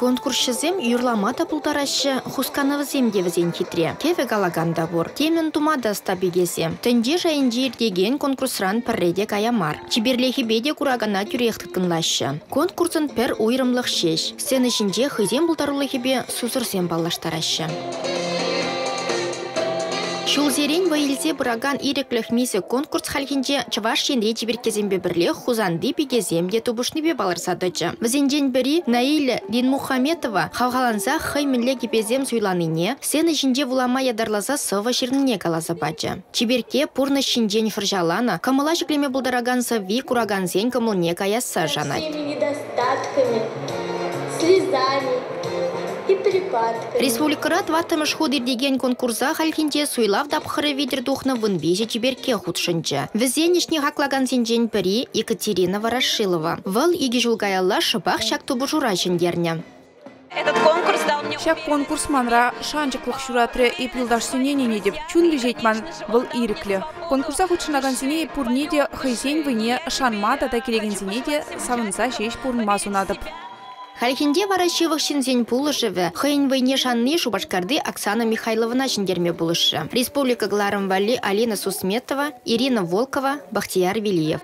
Конкурсшызем юрламата пултарашы хускановызем девізен хитре. Кеве галаганда бур. Темен тумада стабигесе. Тенде жайынжир деген конкурсран пірреде каямар. Чиберлехи беде курагана. Конкурсын пір уйрымлық шеш. Сен ішінде хызем бұлтарулы сузырсем баллаштарашы. Шулзерен вайылзе бұраган ирекліх месі конкурс халхинже чываш шенре чеберкезембе бірле хузанды пегеземде тубушныбе балырсадычы. Візенден бірі Наиль Динмухаметова хавғаланса хай мінле кепезем суйланыне, сен ішінде вулама ядарласа сыва шерніне каласа бачы. Чеберке пурны шинжен фыржалана, камыла жүклеме бұлдараган сави кураган зен камылне каясса жанай. слезами, и. Республикара тваттымыш деген конкурса халхинче суйлав дапхыры видер духна вынбеже чеберке худшынчы. Візенішне хаклаган сенжен пірі Екатерина Ворошилова. Вал иги жулгаялла шыбақ шак тубу жура Этот конкурс дал мне Шак конкурс манра шанчыклық шуратры эпилдаш сенене деп чун жетман был ирикле. Конкурса худшынаган сене пурнеде хайсен выне шанма тата кереген сене де савынса шеш пурнма сунадып. Хальхинде варащевых шинзен пулышевы, хыйн войне шанны Шубашкарды Оксана Михайловна шиндерме булышы. Республика Гларом Вали Алина Сусметова, Ирина Волкова, Бахтияр Вилиев.